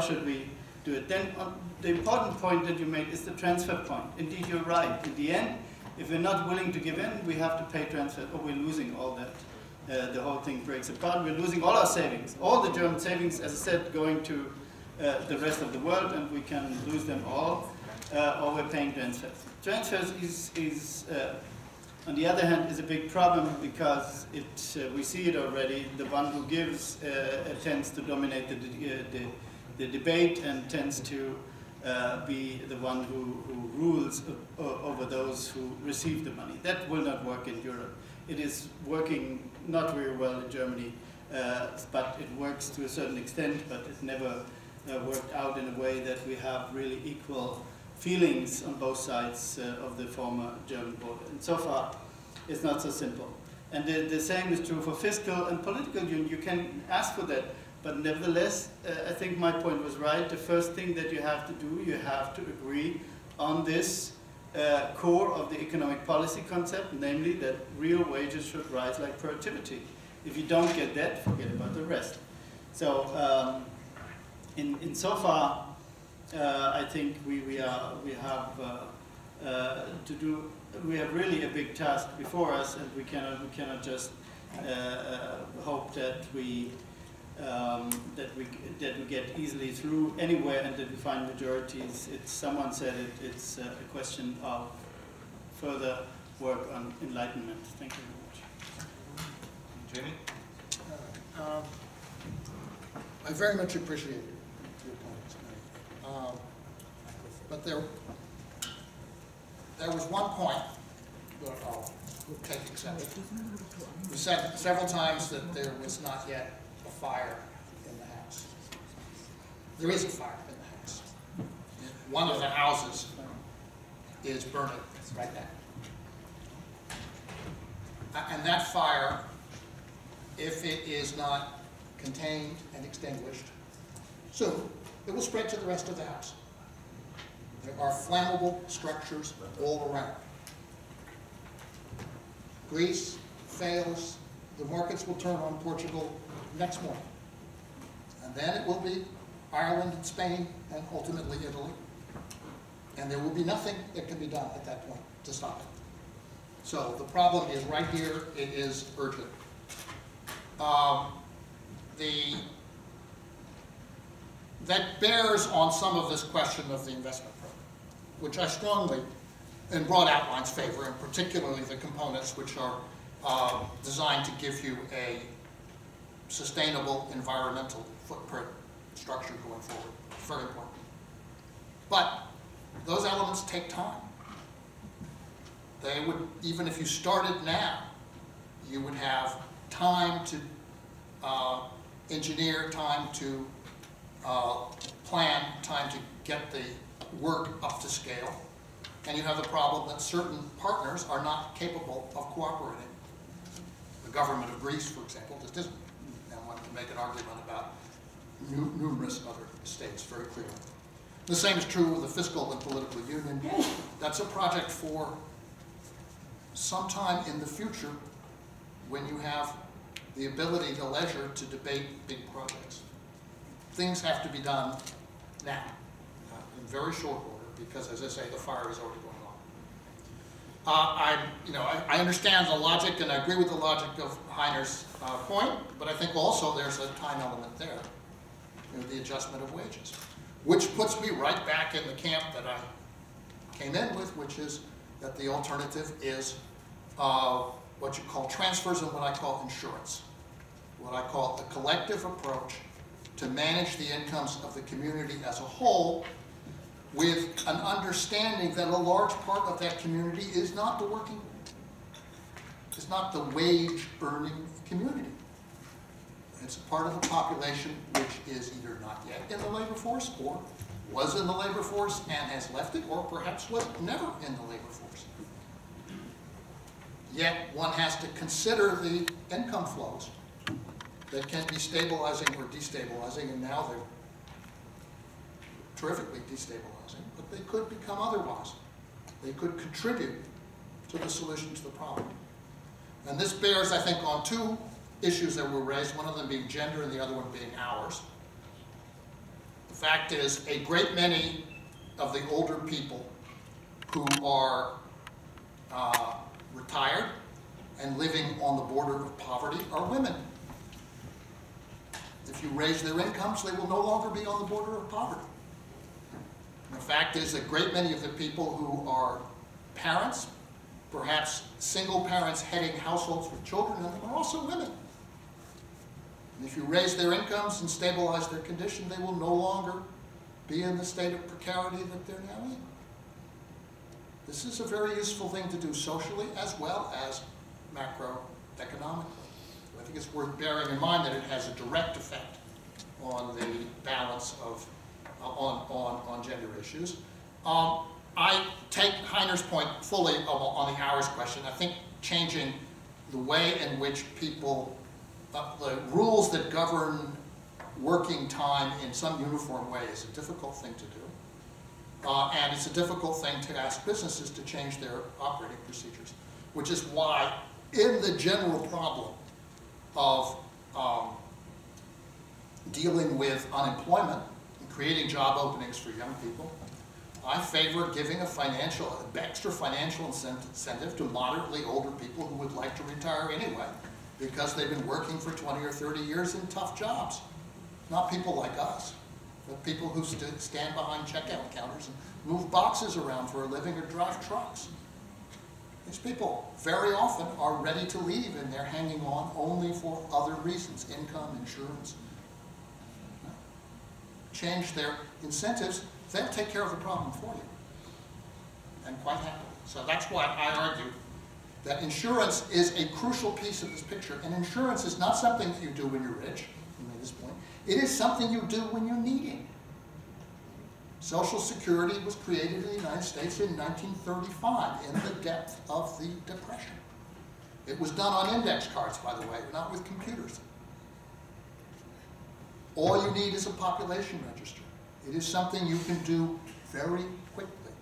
should we do it? Then uh, the important point that you made is the transfer point. Indeed, you're right. In the end, if we're not willing to give in, we have to pay transfer, or we're losing all that. Uh, the whole thing breaks apart. We're losing all our savings. All the German savings, as I said, going to uh, the rest of the world, and we can lose them all, uh, or we're paying transfers. Transfers is, is uh, on the other hand, is a big problem because it, uh, we see it already. The one who gives uh, tends to dominate the, the, the, debate and tends to uh, be the one who, who rules over those who receive the money. That will not work in Europe. It is working not very well in Germany, uh, but it works to a certain extent, but it never uh, worked out in a way that we have really equal feelings on both sides uh, of the former German border. And so far, it's not so simple. And the, the same is true for fiscal and political union. You can ask for that, but nevertheless, uh, I think my point was right. The first thing that you have to do, you have to agree on this uh, core of the economic policy concept, namely that real wages should rise like productivity. If you don't get that, forget about the rest. So, um, in, in so far, uh, I think we, we, are, we have uh, uh, to do, we have really a big task before us and we cannot, we cannot just uh, hope that we um, that we that we get easily through anywhere and that we find majorities. It's someone said it. It's uh, a question of further work on enlightenment. Thank you very much. Jamie, uh, um, I very much appreciate your points, um, but there there was one point that I'll take exception. We said several times that there was not yet fire in the house. There is a fire in the house. One of the houses is burning right now. And that fire, if it is not contained and extinguished soon, it will spread to the rest of the house. There are flammable structures all around. Greece fails, the markets will turn on Portugal next morning. And then it will be Ireland and Spain and ultimately Italy. And there will be nothing that can be done at that point to stop it. So the problem is right here, it is urgent. Um, the, that bears on some of this question of the investment program, which I strongly, in broad outlines, favor, and particularly the components which are uh, designed to give you a sustainable environmental footprint structure going forward. It's very important. But those elements take time. They would, even if you started now, you would have time to uh, engineer, time to uh, plan, time to get the work up to scale. And you have the problem that certain partners are not capable of cooperating. The government of Greece, for example, just isn't make an argument about numerous other states very clearly. The same is true with the fiscal and political union. That's a project for sometime in the future when you have the ability, the leisure to debate big projects. Things have to be done now, uh, in very short order, because as I say, the fire is already going. Uh, I, you know, I, I, understand the logic, and I agree with the logic of Heiner's uh, point, but I think also there's a time element there, you know, the adjustment of wages, which puts me right back in the camp that I came in with, which is that the alternative is uh, what you call transfers and what I call insurance, what I call the collective approach to manage the incomes of the community as a whole with an understanding that a large part of that community is not the working, is not the wage earning community. It's a part of the population which is either not yet in the labor force or was in the labor force and has left it or perhaps was never in the labor force. Yet one has to consider the income flows that can be stabilizing or destabilizing and now they're terrifically destabilizing, but they could become otherwise. They could contribute to the solution to the problem. And this bears, I think, on two issues that were raised, one of them being gender and the other one being hours. The Fact is, a great many of the older people who are uh, retired and living on the border of poverty are women. If you raise their incomes, they will no longer be on the border of poverty. And the fact is that great many of the people who are parents, perhaps single parents heading households with children in them, are also women. And if you raise their incomes and stabilize their condition, they will no longer be in the state of precarity that they're now in. This is a very useful thing to do socially as well as macroeconomically. I think it's worth bearing in mind that it has a direct effect on the balance of, on, on, on gender issues. Um, I take Heiner's point fully on, on the hours question. I think changing the way in which people, uh, the rules that govern working time in some uniform way is a difficult thing to do. Uh, and it's a difficult thing to ask businesses to change their operating procedures, which is why in the general problem of um, dealing with unemployment creating job openings for young people, I favor giving a financial, extra financial incentive to moderately older people who would like to retire anyway because they've been working for 20 or 30 years in tough jobs. Not people like us, but people who st stand behind checkout counters and move boxes around for a living or drive trucks. These people very often are ready to leave and they're hanging on only for other reasons, income, insurance. Change their incentives, they'll take care of the problem for you. And quite happily. So that's why I argue that insurance is a crucial piece of this picture. And insurance is not something that you do when you're rich, you made this point. It is something you do when you're needing. Social Security was created in the United States in 1935 in the depth of the Depression. It was done on index cards, by the way, not with computers. All you need is a population register. It is something you can do very quickly.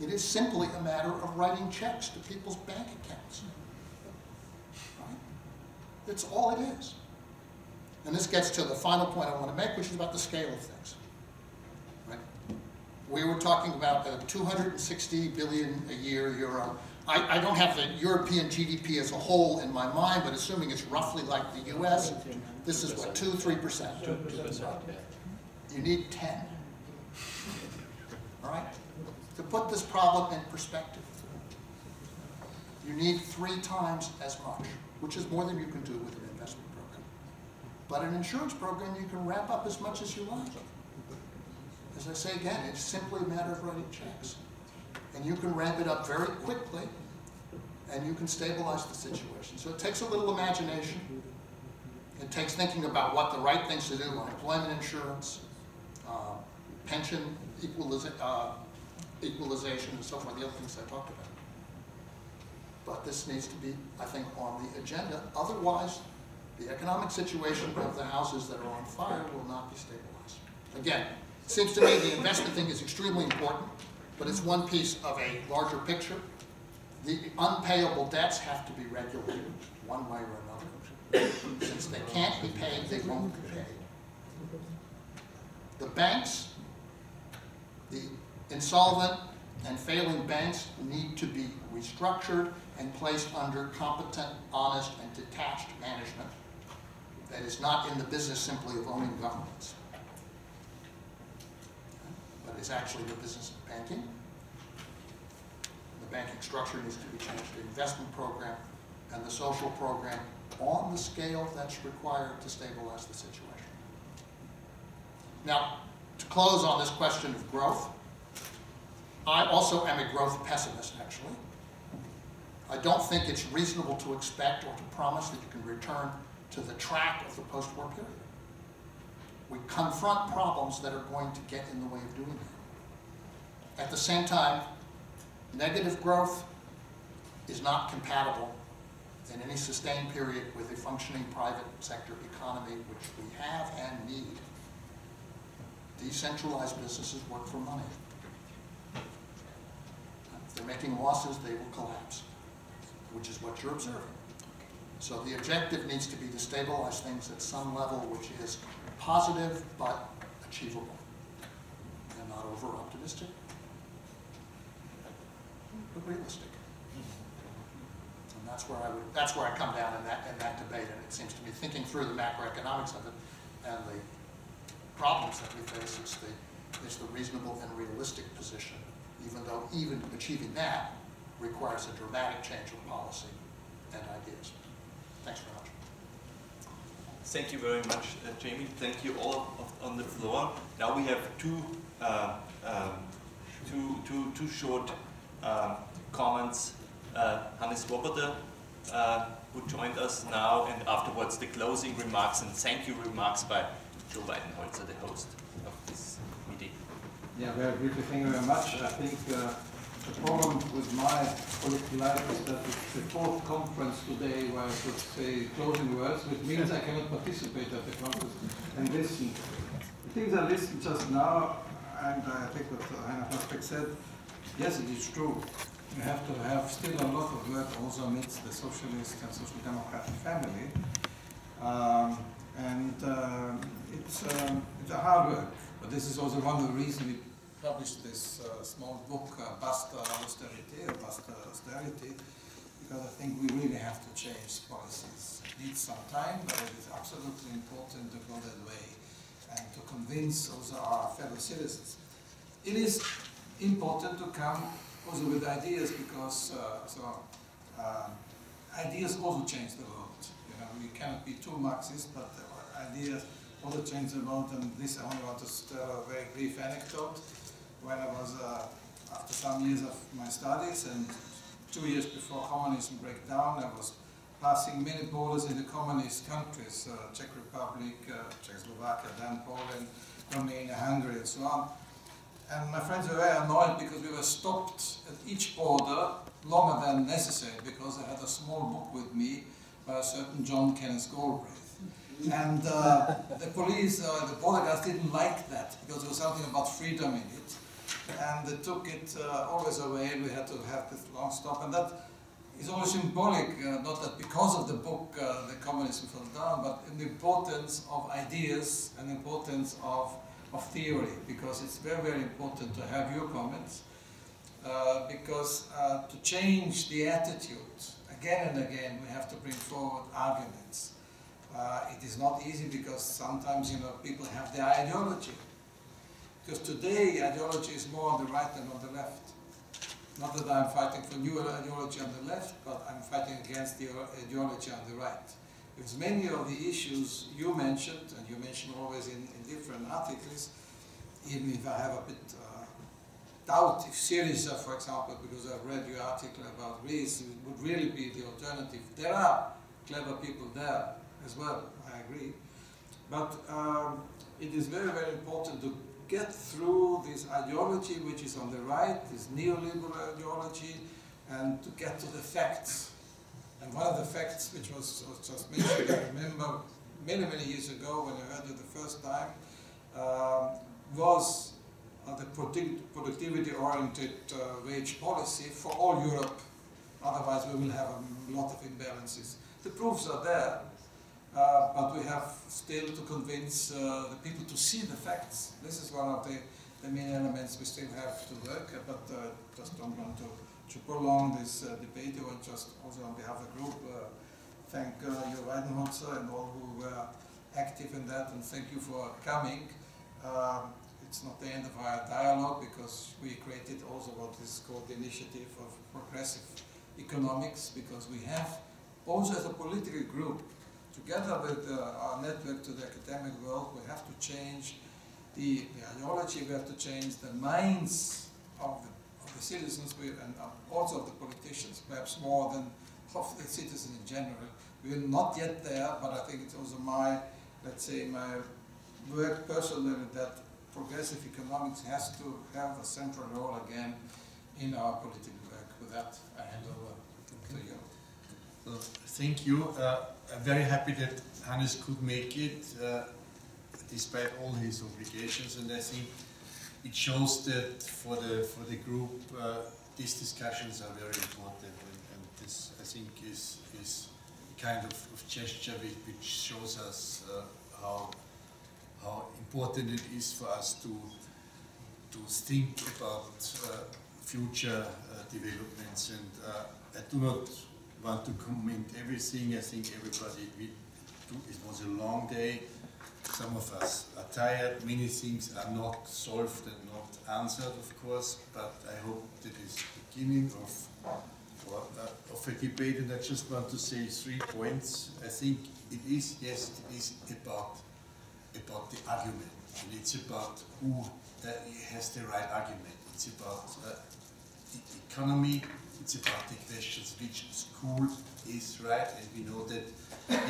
It is simply a matter of writing checks to people's bank accounts. Right? That's all it is. And this gets to the final point I want to make, which is about the scale of things. Right? We were talking about uh, 260 billion a year euro. I, I, don't have the European GDP as a whole in my mind, but assuming it's roughly like the US, this is what, 2 3%? 2%. You need 10. All right? To put this problem in perspective, you need three times as much, which is more than you can do with an investment program. But an insurance program, you can wrap up as much as you like. As I say again, it's simply a matter of writing checks. And you can ramp it up very quickly, and you can stabilize the situation. So it takes a little imagination. It takes thinking about what the right things to do, unemployment insurance, uh, pension equaliza uh, equalization, and so forth, the other things I talked about. But this needs to be, I think, on the agenda. Otherwise, the economic situation of the houses that are on fire will not be stabilized. Again, it seems to me the investment thing is extremely important, but it's one piece of a larger picture. The unpayable debts have to be regulated one way or another. Since they can't be paid, they won't be paid. The banks, the insolvent and failing banks need to be restructured and placed under competent, honest, and detached management that is not in the business simply of owning governments, is actually the business of banking. The banking structure needs to be changed, the investment program and the social program on the scale that's required to stabilize the situation. Now, to close on this question of growth, I also am a growth pessimist, actually. I don't think it's reasonable to expect or to promise that you can return to the track of the post-war period. We confront problems that are going to get in the way of doing that. At the same time, negative growth is not compatible in any sustained period with a functioning private sector economy, which we have and need. Decentralized businesses work for money. If they're making losses, they will collapse, which is what you're observing. So the objective needs to be to stabilize things at some level which is positive but achievable. I'm not over optimistic, but realistic. And that's where I would, that's where I come down in that, in that debate, and it seems to me thinking through the macroeconomics of it and the problems that we face, it's the, it's the reasonable and realistic position, even though even achieving that requires a dramatic change of policy and ideas. Thanks very much. Thank you very much, uh, Jamie. Thank you all of, on the floor. Now we have two, uh, um, two, two, two short um, comments. Uh, Hannes Swoboda, uh, who joined us now, and afterwards the closing remarks and thank you remarks by Joe Weidenholzer, the host of this meeting. Yeah, very briefly, thank you very much. I think uh, the problem with my political life is that it's the fourth conference today where I should say closing words, which means I cannot participate at the conference and listen. The things I listened just now, and I think what Heiner Flassbeck said, yes, it is true. You have to have still a lot of work also amidst the socialist and social democratic family. Um, and um, it's, um, it's a hard work, but this is also one of the reasons published this uh, small book, uh, Basta Austerity, or Basta Austerity, because I think we really have to change policies. It needs some time, but it is absolutely important to go that way and to convince also our fellow citizens. It is important to come also with ideas because uh, so um, ideas also change the world. You know, we cannot be too Marxist, but uh, ideas also change the world. And this I only want to tell a very brief anecdote. When I was uh, after some years of my studies and two years before communism break down, I was passing many borders in the communist countries, uh, Czech Republic, uh, Czechoslovakia, then Poland, Romania, Hungary, and so on. And my friends were very annoyed because we were stopped at each border longer than necessary because I had a small book with me by a certain John Kenneth Galbraith. And uh, the police, uh, the border guards didn't like that because there was something about freedom in it. And they took it uh, always away. We had to have this long stop. And that is always symbolic, uh, not that because of the book uh, the communism fell down, but in the importance of ideas and importance of of theory because it's very, very important to have your comments uh, because uh, to change the attitude again and again we have to bring forward arguments. Uh, it is not easy because sometimes you know people have their ideology because today ideology is more on the right than on the left. Not that I'm fighting for new ideology on the left, but I'm fighting against the ideology on the right. Because many of the issues you mentioned, and you mention always in, in different articles, even if I have a bit uh, doubt if Syriza, for example, because I've read your article about Greece, would really be the alternative. There are clever people there as well, I agree. But um, it is very, very important to get through this ideology which is on the right, this neoliberal ideology, and to get to the facts. And one of the facts which was, was just mentioned, I remember many, many years ago when I heard it the first time, um, was uh, the product productivity-oriented uh, wage policy for all Europe. Otherwise, we will have a lot of imbalances. The proofs are there, uh, but we have still to convince uh, the people to see the facts. This is one of the, the main elements we still have to work, but uh, just don't want to to prolong this uh, debate, I would just also on behalf of the group uh, thank uh, Joe Weidenholzer and all who were active in that, and thank you for coming. Um, it's not the end of our dialogue because we created also what is called the Initiative of Progressive Economics because we have also as a political group, together with uh, our network to the academic world, we have to change the, the ideology, we have to change the minds of the the citizens and also of the politicians, perhaps more than of the citizens in general. We're not yet there, but I think it's also my, let's say, my work personally that progressive economics has to have a central role again in our political work. With that, I hand over to you. Well, thank you. Uh, I'm very happy that Hannes could make it, uh, despite all his obligations, and I think it shows that for the for the group uh, these discussions are very important and, and, this I think is is kind of, of gesture which, which, shows us uh, how how important it is for us to to think about uh, future uh, developments. And uh, I do not want to comment everything. I think everybody, it was a long day. Some of us are tired. Many things are not solved and not answered, of course. But I hope that is the beginning of or, uh, of a debate. And I just want to say three points. I think it is yes, it is about about the argument, and it's about who uh, has the right argument. It's about uh, the economy. It's about the questions which school is right, and we know that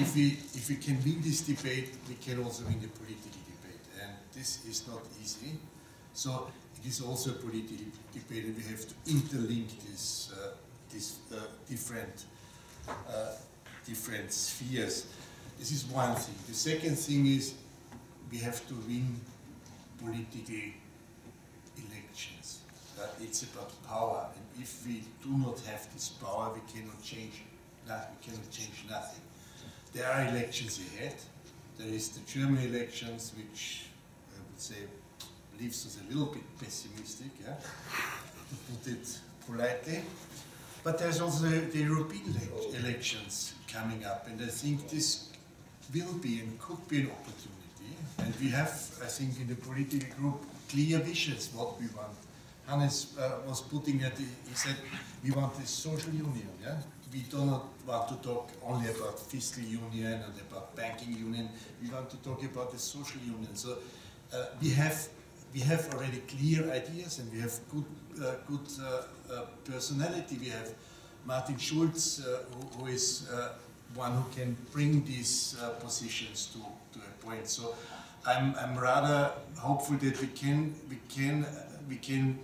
if we if we can win this debate, we can also win the political debate, and this is not easy. So it is also a political debate, and we have to interlink this uh, these uh, different uh, different spheres. This is one thing. The second thing is we have to win political elections. Uh, it's about power, and if we do not have this power, we cannot change. Nothing. We cannot change nothing. There are elections ahead. There is the German elections, which I would say leaves us a little bit pessimistic, yeah, to put it politely. But there's also the, European ele elections coming up, and I think this will be and could be an opportunity. And we have, I think, in the political group, clear visions what we want. Hannes uh, was putting it, he said, we want a social union, yeah? We do not want to talk only about fiscal union and about banking union, we want to talk about the social union. So uh, we have we have already clear ideas and we have good, uh, good uh, uh, personality. We have Martin Schulz, uh, who, who is one who can bring these positions to, to a point. So I'm, I'm rather hopeful that we can, we can, we can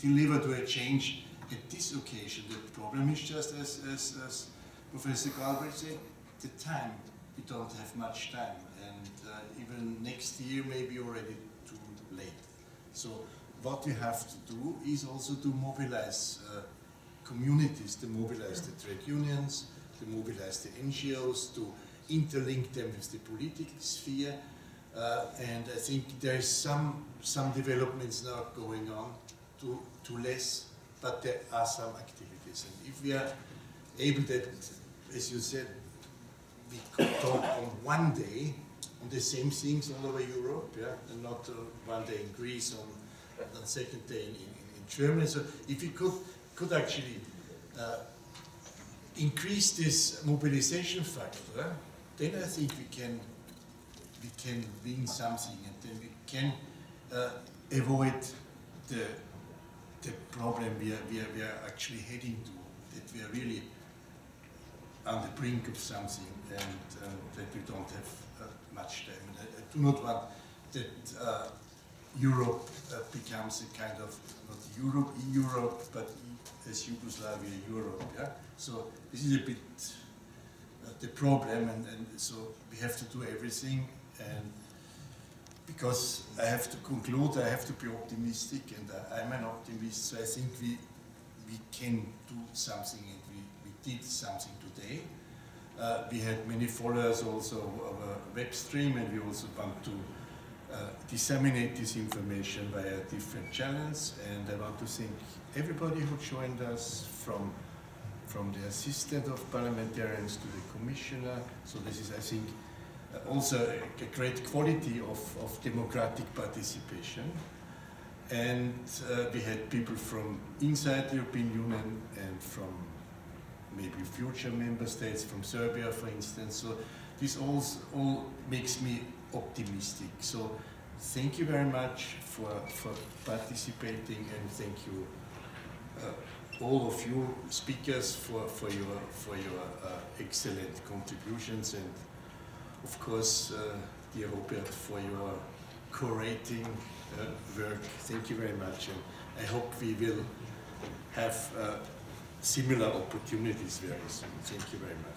deliver to a change at this occasion. The problem is just as, as, as Professor Galbraith said, the time. We don't have much time and even next year maybe already too late. So what we have to do is also to mobilize uh, communities, to mobilize the trade unions, to mobilize the NGOs, to interlink them with the political sphere. Uh, and I think there is some, some developments now going on to, to less, but there are some activities. And if we are able that, as you said, we could talk on one day on the same things all over Europe, yeah, and not uh, one day in Greece, on the second day in, in, in, Germany. So if we could, could actually uh, increase this mobilization factor, then I think we can, we can win something and then we can uh, avoid the, the problem we are, we, are, we are actually heading to, that we are really on the brink of something and uh, that we don't have much time. And I, I do not want that uh, Europe uh, becomes a kind of, not Europe, Europe, but as Yugoslavia, Europe. Yeah? So this is a bit uh, the problem, and, and so we have to do everything. And because I have to conclude, I have to be optimistic, and I, am an optimist, so I think we, we can do something, and we, we did something today. Uh, we had many followers also of a web stream and we also want to uh, disseminate this information via different channels and I want to thank everybody who joined us from from the assistant of parliamentarians to the commissioner. So this is, I think, also a, great quality of, of democratic participation. And uh, we had people from inside the European Union and from maybe future member states from Serbia, for instance. So this all, all makes me optimistic. So thank you very much for, for participating and thank you uh, all of you speakers for, for your, for your uh, excellent contributions and of course uh, dear Robert for your curating uh, work. Thank you very much and I hope we will have uh, similar opportunities very soon. Thank you very much.